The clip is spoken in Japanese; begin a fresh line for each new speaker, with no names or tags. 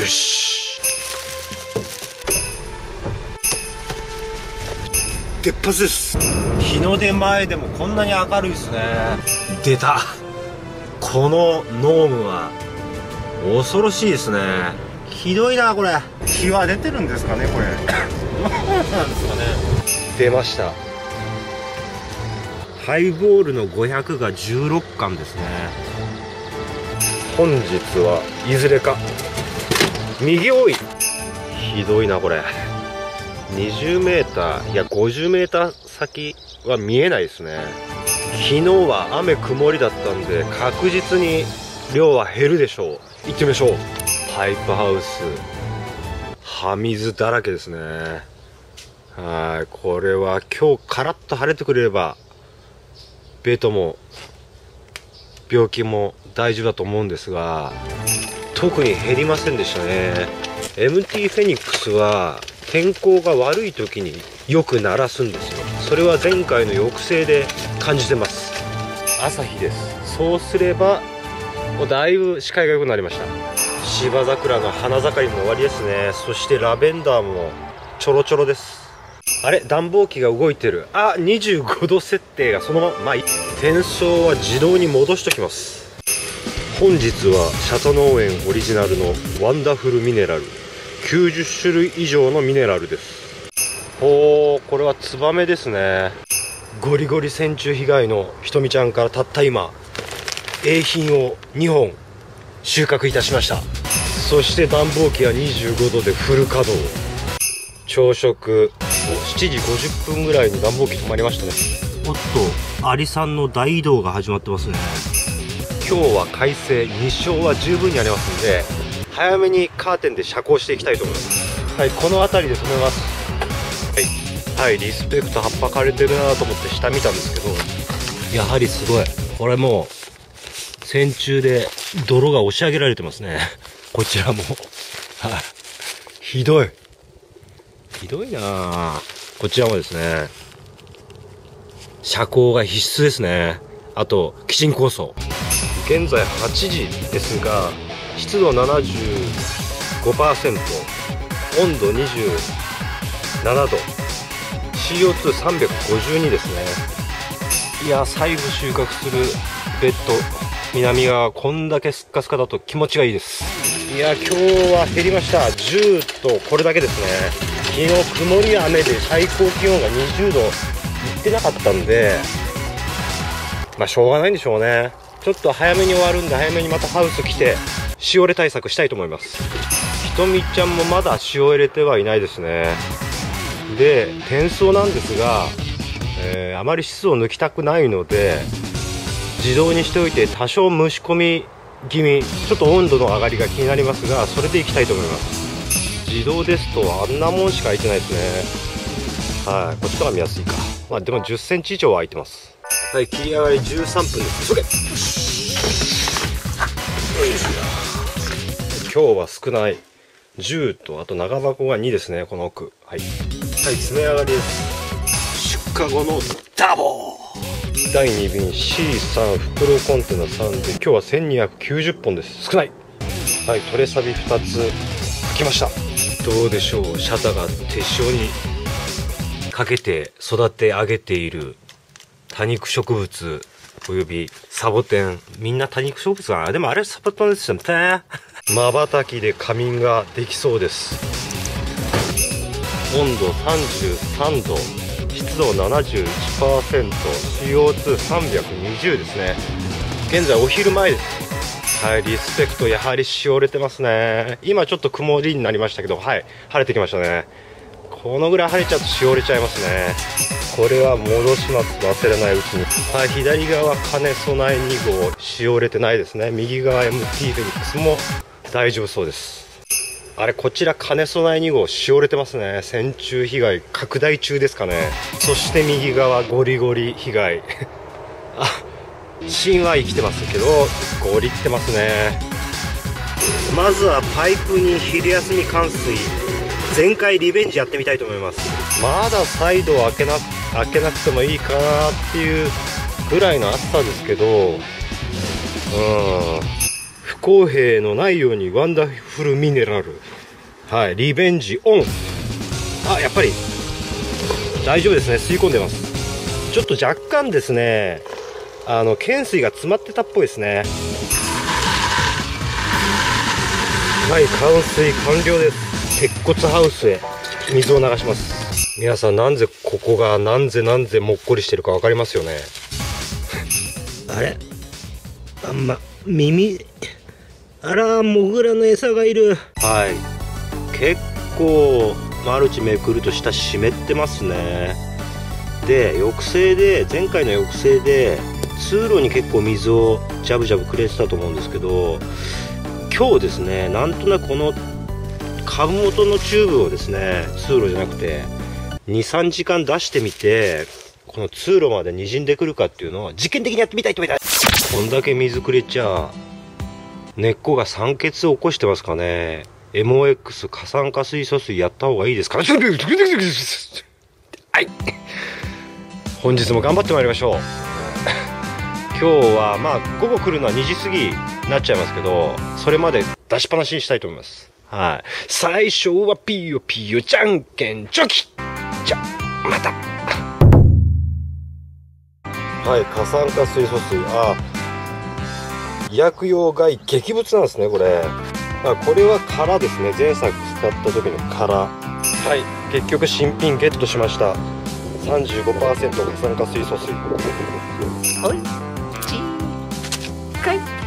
よし。出発です日の出前でもこんなに明るいですね。出た。このノームは恐ろしいですね。ひどいなこれ。
日は出てるんですかねこれ。
なんですかね。出ました。ハイボールの500が16巻ですね。本日はいずれか右多い。ひどいなこれ。20m いや 50m 先は見えないですね。昨日は雨曇りだったんで確実に量は減るでしょう。行ってみましょう。パイプハウス。葉水だらけですね。はい。これは今日カラッと晴れてくれればベトも病気も大丈夫だと思うんですが。特に減りませんでしたね。MT フェニックスは天候が悪い時によく鳴らすんですよ。それは前回の抑制で感じてます。朝日です。そうすればもうだいぶ視界が良くなりました。芝桜の花盛りも終わりですね。そしてラベンダーもちょろちょろです。あれ暖房機が動いてる。あ25度設定がそのまままあい転送は自動に戻しときます。本日はシャト農園オリジナルのワンダフルミネラル。90種類以上のミネラルです。おーこれはツバメですね。ゴリゴリ線虫被害のひとみちゃんからたった今 A 品を2本収穫いたしました。そして暖房機は25度でフル稼働。朝食7時50分ぐらいに暖房機止まりましたね。おっとアリさんの大移動が始まってますね。今日は快晴日照は十分にありますんで早めにカーテンで遮光していきたいと思います。はいこの辺りで止めます。はい、はい、リスペクト葉っぱ枯れてるなと思って下見たんですけどやはりすごい。これもう線虫で泥が押し上げられてますね。こちらも。はい。ひどい。ひどいな。あこちらもですね。遮光が必須ですね。あとキチン構想現在8時ですが湿度75%温度27度 CO2352 ですね。いや最後収穫するベッド南側こんだけスッカスカだと気持ちがいいです。いや今日は減りました。10とこれだけですね。昨日曇り雨で最高気温が20度いってなかったんでまあしょうがないんでしょうね。ちょっと早めに終わるんで早めにまたハウス来てしおれ対策したいと思います。ひとみちゃんもまだしおれてはいないですね。で転送なんですが、えー、あまり湿度を抜きたくないので自動にしておいて多少蒸し込み気味ちょっと温度の上がりが気になりますがそれでいきたいと思います。自動ですとあんなもんしか開いてないですね。はいこっちの方が見やすいか。まあでも1 0センチ以上は開いてます。はい切り上がり13分です。それ今日は少ない。10とあと長箱が2ですねこの奥。はい。はい詰め上がりです。出荷後のダボー。第2便 C3 袋コンテナ3で今日は1290本です。少ない。はいトレサビ2つ吹きました。どうでしょうシャタが手塩にかけて育て上げている多肉植物およびサボテン。みんな多肉植物かな。でもあれサボテンですよね。まばたきで仮眠ができそうです。温度33度湿度 71%CO2320 ですね。現在お昼前です。はいリスペクトやはりしおれてますね。今ちょっと曇りになりましたけどはい晴れてきましたね。このぐらい晴れちゃうとしおれちゃいますね。これは戻します。忘れないうちに。はい左側金備え2号しおれてないですね。右側 MT フェニックスも大丈夫そうです。あれこちら金備え2号しおれてますね。線虫被害拡大中ですかね。そして右側ゴリゴリ被害。あ芯は生きてますけどゴリってますね。まずはパイプに昼休み冠水。全開リベンジやってみたいと思います。まだサイドを開けな開けなくてもいいかなっていうぐらいの暑さですけどうん。不公平のないようにワンダフルミネラル。はいリベンジオン。あやっぱり大丈夫ですね。吸い込んでます。ちょっと若干ですねあの懸垂が詰まってたっぽいですね。はい冠水完了です。鉄骨ハウスへ水を流します。皆さんなんぜここがなんぜなんぜもっこりしてるか分かりますよね？あれ？あんま耳あらモグラの餌がいる。はい。結構マルチめくると下湿ってますね。で抑制で前回の抑制で通路に結構水をジャブジャブくれてたと思うんですけど今日ですねなんとなくこの株元のチューブをですね通路じゃなくて23時間出してみてこの通路まで滲んでくるかっていうのを実験的にやってみたいと思いますこんだけ水くれちゃ根っこが酸欠を起こしてますかね。MOX 過酸化水素水やった方がいいですかはい。本日も頑張ってまいりましょう。日はまあ午後来るのは2時過ぎになっちゃいますけどそれまで出しっぱなしにしたいと思います。はい。最初はピヨピヨじゃんけんチョキ。じゃまた。はい過酸化水素水。あ医薬用害劇物なんですねこれ。あこれは殻ですね。前作使った時の殻はい。結局新品ゲットしました。35%過酸化水素水。
はい、ち